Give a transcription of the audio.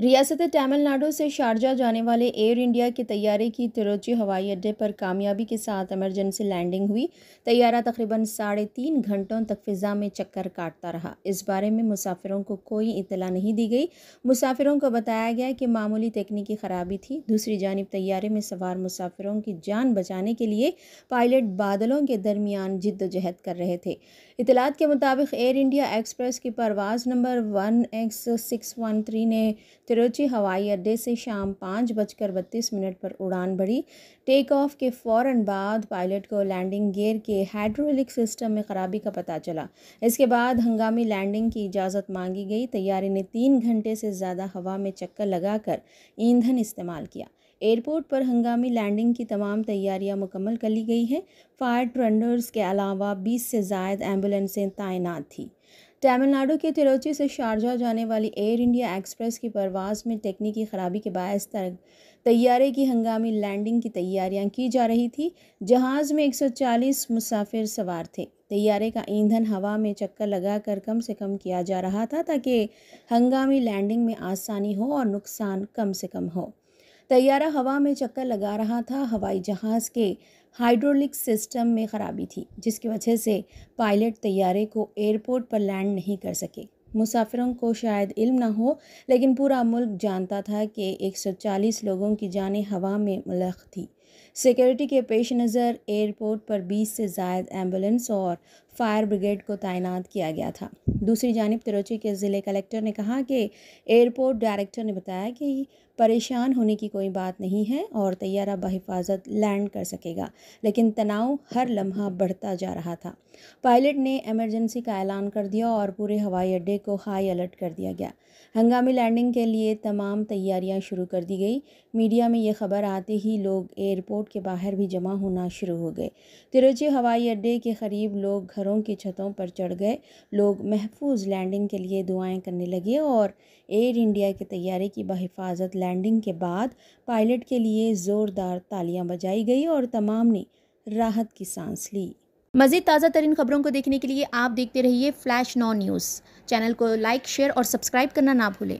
रियासत तमिलनाडु से शारजा जाने वाले एयर इंडिया के तैयारे की तिरुचि हवाई अड्डे पर कामयाबी के साथ इमरजेंसी लैंडिंग हुई। तैयारा तकरीबन साढ़े तीन घंटों तक फ़िज़ा में चक्कर काटता रहा। इस बारे में मुसाफिरों को कोई इतला नहीं दी गई। मुसाफिरों को बताया गया कि मामूली तकनीकी ख़राबी थी। दूसरी जानब तैयारे में सवार मुसाफिरों की जान बचाने के लिए पायलट बादलों के दरमियान जिद्दोजहद कर रहे थे। इतलात के मुताबिक एयर इंडिया एक्सप्रेस की परवाज़ number one X six one three ने तिरुचि हवाई अड्डे से शाम पाँच बजकर बत्तीस मिनट पर उड़ान भरी। टेक ऑफ़ के फ़ौर बाद पायलट को लैंडिंग गियर के हाइड्रोलिक सिस्टम में ख़राबी का पता चला। इसके बाद हंगामी लैंडिंग की इजाज़त मांगी गई। तैयारी ने तीन घंटे से ज़्यादा हवा में चक्कर लगाकर ईंधन इस्तेमाल किया। एयरपोर्ट पर हंगामी लैंडिंग की तमाम तैयारियाँ मुकम्मल कर ली गई हैं। फायर ट्रेंडर्स के अलावा 20 से जायद एम्बुलेंसें तैनात थी। तमिलनाडु के तिरुचि से शारजा जाने वाली एयर इंडिया एक्सप्रेस की परवाज़ में टेक्निकी ख़राबी के बायस तैयारे की हंगामी लैंडिंग की तैयारियाँ की जा रही थी। जहाज़ में 140 मुसाफिर सवार थे। तैयारे का ईंधन हवा में चक्कर लगाकर कम से कम किया जा रहा था ताकि हंगामी लैंडिंग में आसानी हो और नुकसान कम से कम हो। तैयारा हवा में चक्कर लगा रहा था। हवाई जहाज़ के हाइड्रोलिक सिस्टम में ख़राबी थी, जिसकी वजह से पायलट तैयारे को एयरपोर्ट पर लैंड नहीं कर सके। मुसाफिरों को शायद इल्म ना हो, लेकिन पूरा मुल्क जानता था कि 140 लोगों की जानें हवा में मुलख थी। सिक्योरिटी के पेश नज़र एयरपोर्ट पर 20 से जायद एंबुलेंस और फायर ब्रिगेड को तैनात किया गया था। दूसरी जानब तिरुचि के ज़िले कलेक्टर ने कहा कि एयरपोर्ट डायरेक्टर ने बताया कि परेशान होने की कोई बात नहीं है और तैयारा बहिफाजत लैंड कर सकेगा, लेकिन तनाव हर लम्हा बढ़ता जा रहा था। पायलट ने एमरजेंसी का ऐलान कर दिया और पूरे हवाई अड्डे को हाई अलर्ट कर दिया गया। हंगामी लैंडिंग के लिए तमाम तैयारियाँ शुरू कर दी गई। मीडिया में ये खबर आते ही लोग एयरपोर्ट के बाहर भी जमा होना शुरू हो गए। तिरुचि हवाई अड्डे के करीब लोग घरों की छतों पर चढ़ गए। लोग महफूज लैंडिंग के लिए दुआएँ करने लगे और एयर इंडिया के तैयारे की बहिफाजत लैंडिंग के बाद पायलट के लिए ज़ोरदार तालियाँ बजाई गई और तमाम ने राहत की सांस ली। मज़ीद ताज़ा तरीन खबरों को देखने के लिए आप देखते रहिए फ्लैश नौ न्यूज़। चैनल को लाइक, शेयर और सब्सक्राइब करना ना भूलें।